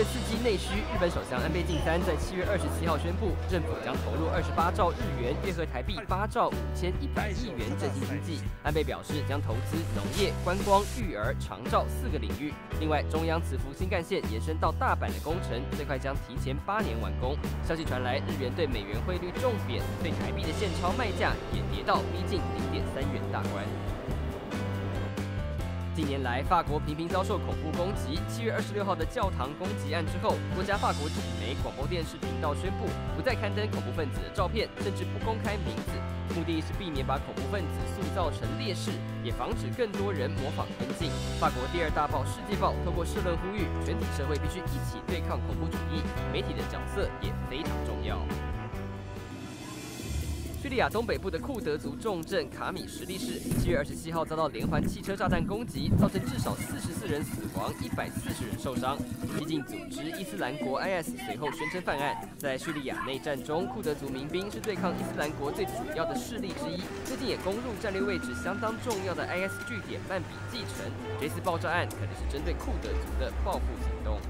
了刺激内需，日本首相安倍晋三在七月二十七号宣布，政府将投入二十八兆日元，约合台币八兆五千一百亿元振兴经济。安倍表示，将投资农业、观光、育儿、长照四个领域。另外，中央磁浮新干线延伸到大阪的工程，最快将提前八年完工。消息传来，日元对美元汇率重贬，对台币的现钞卖价也跌到逼近零点三元大关。近年来，法国频频遭受恐怖攻击。七月二十六号的教堂攻击案之后，多家法国主媒广播电视频道宣布不再刊登恐怖分子的照片，甚至不公开名字，目的是避免把恐怖分子塑造成烈士，也防止更多人模仿跟进。法国第二大报《世界报》透过社论呼吁，全体社会必须一起对抗恐怖主义，媒体的角色也非常重要。叙利亚东北部的库德族重镇卡米什利市，七月二十七号遭到连环汽车炸弹攻击，造成至少四十四人死亡，一百四十人受伤。激进组织伊斯兰国 （IS） 随后宣称犯案。在叙利亚内战中，库德族民兵是对抗伊斯兰国最主要的势力之一，最近也攻入战略位置相当重要的 IS 据点曼比继承。这次爆炸案可能是针对库德族的报复行动。